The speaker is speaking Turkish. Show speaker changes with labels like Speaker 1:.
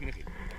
Speaker 1: Pinochet.